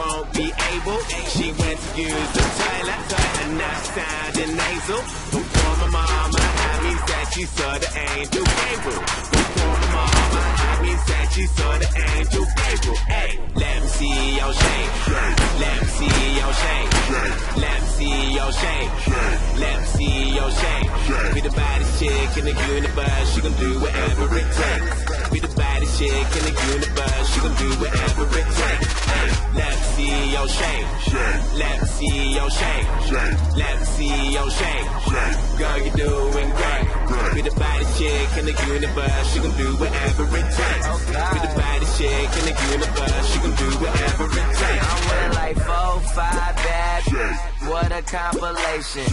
won't be able. She went to use the toilet, and now sounding nasal. Before my mama, I mean that she saw the angel Gabriel. Before my mama, I mean that she saw the angel Gabriel. Hey, let me see your shame. Let me see your shame. Let me see your shame. Let me see your shame. Be the baddest chick in the universe. She gon' do whatever it takes. Be the baddest chick in the universe. She gon' do whatever it takes. Your shame. Let me see your shame. Let me see your shame. Girl, you're doing great. Be the baddest chick in the universe. She gon' do whatever it takes. Be the baddest chick in the universe. She gon' do whatever it takes. I'm with like four, five bad. What a compilation.